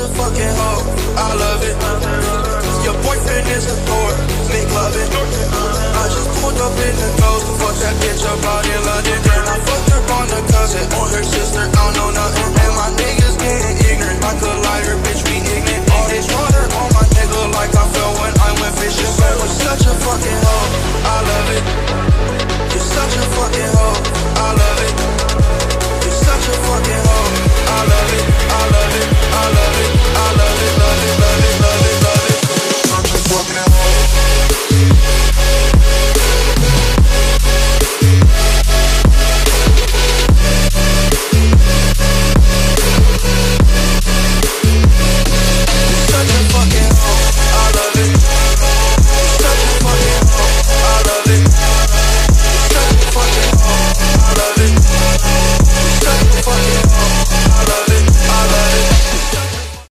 a fucking hoe.